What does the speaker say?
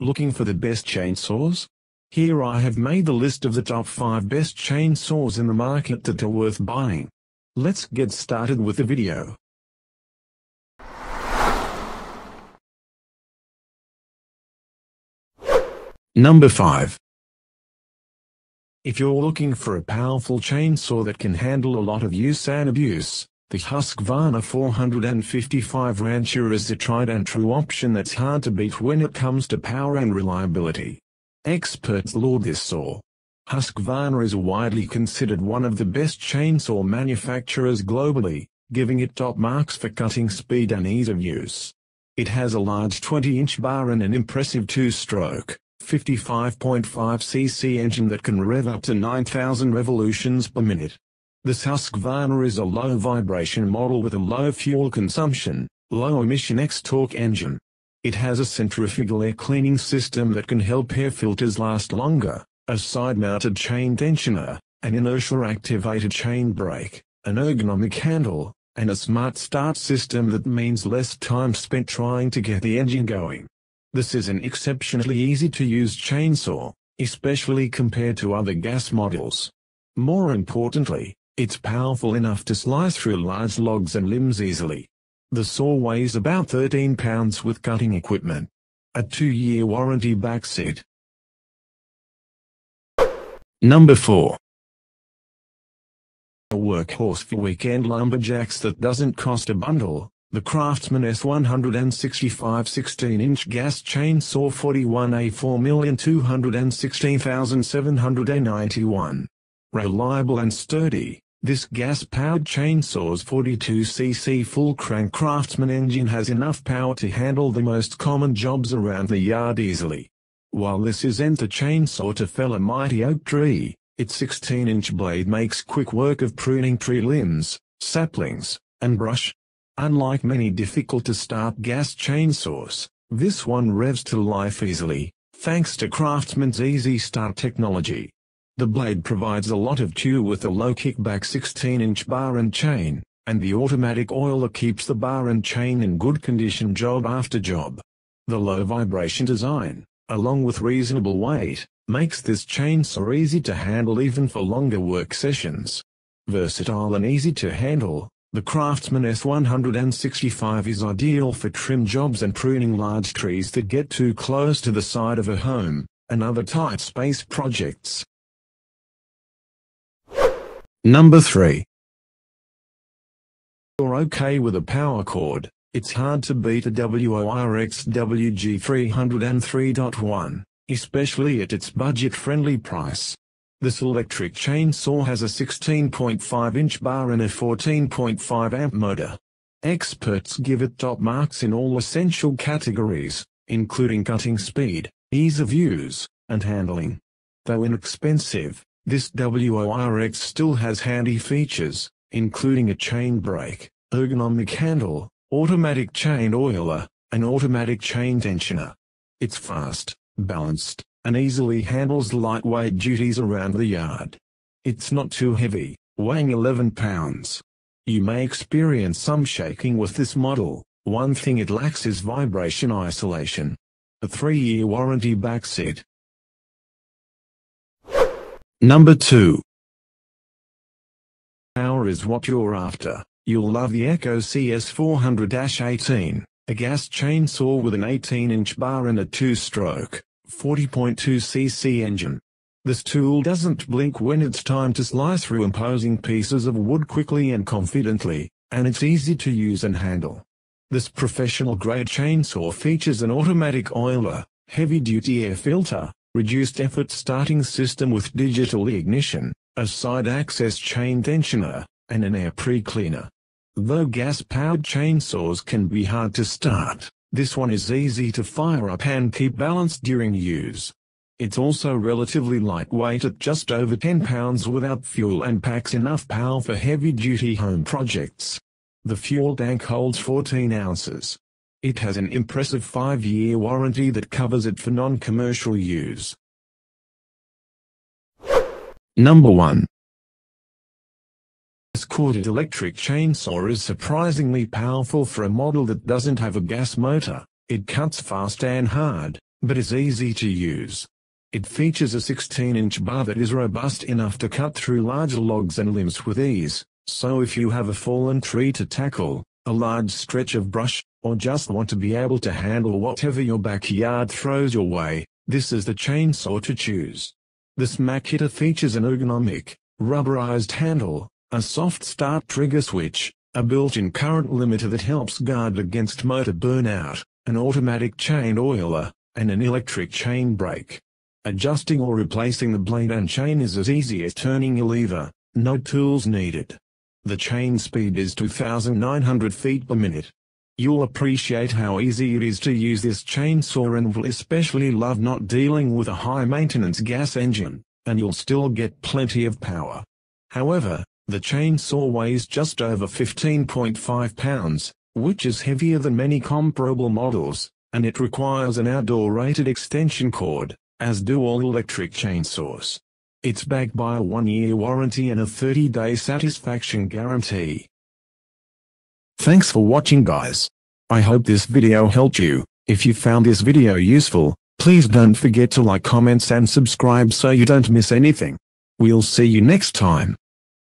Looking for the best chainsaws? Here I have made the list of the top 5 best chainsaws in the market that are worth buying. Let's get started with the video. Number 5 If you're looking for a powerful chainsaw that can handle a lot of use and abuse, the Husqvarna 455 Rancher is a tried and true option that's hard to beat when it comes to power and reliability. Experts laud this saw. Husqvarna is widely considered one of the best chainsaw manufacturers globally, giving it top marks for cutting speed and ease of use. It has a large 20-inch bar and an impressive two-stroke, 55.5cc engine that can rev up to 9,000 revolutions per minute. This Husqvarna is a low-vibration model with a low fuel consumption, low-emission X-Torque engine. It has a centrifugal air cleaning system that can help air filters last longer, a side-mounted chain tensioner, an inertia-activated chain brake, an ergonomic handle, and a smart start system that means less time spent trying to get the engine going. This is an exceptionally easy-to-use chainsaw, especially compared to other gas models. More importantly, it's powerful enough to slice through large logs and limbs easily. The saw weighs about 13 pounds with cutting equipment. A two-year warranty backseat. Number 4 A workhorse for weekend lumberjacks that doesn't cost a bundle. The Craftsman S165 16-inch gas chainsaw 41A 4216791. Reliable and sturdy, this gas-powered chainsaw's 42cc full-crank Craftsman engine has enough power to handle the most common jobs around the yard easily. While this isn't a chainsaw to fell a mighty oak tree, its 16-inch blade makes quick work of pruning tree limbs, saplings, and brush. Unlike many difficult-to-start gas chainsaws, this one revs to life easily, thanks to Craftsman's Easy Start technology. The blade provides a lot of chew with a low kickback 16-inch bar and chain, and the automatic oiler keeps the bar and chain in good condition job after job. The low vibration design, along with reasonable weight, makes this chainsaw easy to handle even for longer work sessions. Versatile and easy to handle, the Craftsman S165 is ideal for trim jobs and pruning large trees that get too close to the side of a home, and other tight space projects. Number 3. You're okay with a power cord, it's hard to beat a WORX WG303.1, especially at its budget-friendly price. This electric chainsaw has a 16.5-inch bar and a 14.5 amp motor. Experts give it top marks in all essential categories, including cutting speed, ease of use, and handling. Though inexpensive, this WORX still has handy features, including a chain brake, ergonomic handle, automatic chain oiler, and automatic chain tensioner. It's fast, balanced, and easily handles lightweight duties around the yard. It's not too heavy, weighing 11 pounds. You may experience some shaking with this model, one thing it lacks is vibration isolation. A 3-year warranty backseat, Number 2. Power is what you're after. You'll love the Echo CS400-18, a gas chainsaw with an 18-inch bar and a two-stroke, 40.2cc engine. This tool doesn't blink when it's time to slice through imposing pieces of wood quickly and confidently, and it's easy to use and handle. This professional-grade chainsaw features an automatic oiler, heavy-duty air filter, reduced effort starting system with digital ignition, a side access chain tensioner, and an air pre-cleaner. Though gas-powered chainsaws can be hard to start, this one is easy to fire up and keep balanced during use. It's also relatively lightweight at just over 10 pounds without fuel and packs enough power for heavy-duty home projects. The fuel tank holds 14 ounces, it has an impressive 5-year warranty that covers it for non-commercial use. Number 1. This corded electric chainsaw is surprisingly powerful for a model that doesn't have a gas motor. It cuts fast and hard, but is easy to use. It features a 16-inch bar that is robust enough to cut through larger logs and limbs with ease, so if you have a fallen tree to tackle, a large stretch of brush, or just want to be able to handle whatever your backyard throws your way, this is the chainsaw to choose. This Makita features an ergonomic, rubberized handle, a soft start trigger switch, a built-in current limiter that helps guard against motor burnout, an automatic chain oiler, and an electric chain brake. Adjusting or replacing the blade and chain is as easy as turning a lever, no tools needed. The chain speed is 2,900 feet per minute. You'll appreciate how easy it is to use this chainsaw and will especially love not dealing with a high-maintenance gas engine, and you'll still get plenty of power. However, the chainsaw weighs just over 15.5 pounds, which is heavier than many comparable models, and it requires an outdoor-rated extension cord, as do all electric chainsaws. It's backed by a one-year warranty and a 30-day satisfaction guarantee. Thanks for watching guys. I hope this video helped you. If you found this video useful, please don't forget to like comments and subscribe so you don't miss anything. We'll see you next time.